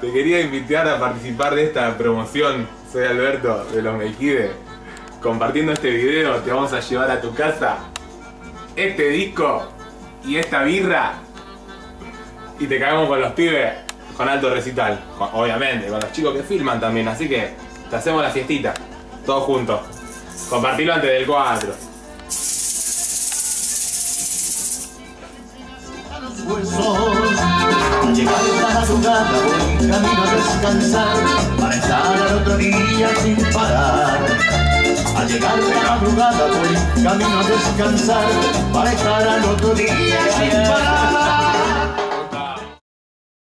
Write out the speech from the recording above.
Te quería invitar a participar de esta promoción. Soy Alberto de los Melquide. Compartiendo este video te vamos a llevar a tu casa este disco y esta birra. Y te cagamos con los pibes con alto recital. Obviamente, con los chicos que filman también. Así que te hacemos la fiestita. Todos juntos. Compartilo antes del 4. Al llegar la madrugada voy camino a descansar para estar al otro día sin parar. Al llegar la madrugada voy camino a descansar para estar al otro día sin parar.